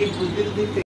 एक